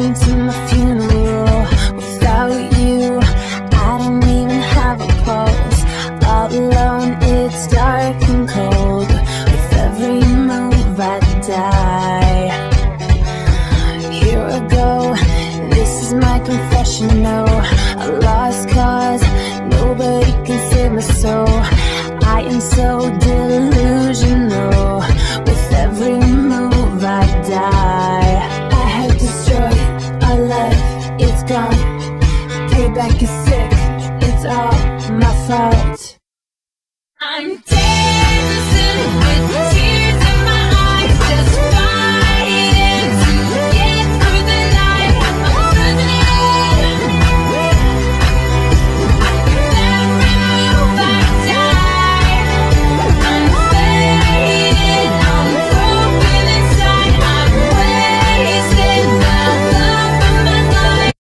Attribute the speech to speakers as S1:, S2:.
S1: been to my funeral Without you, I don't even have a pulse. All alone, it's dark and cold. With every move I die. Here I go, this is my confession. No, A lost cause, nobody can save my soul. I am so down. Payback is sick, it's all my fault. I'm dead.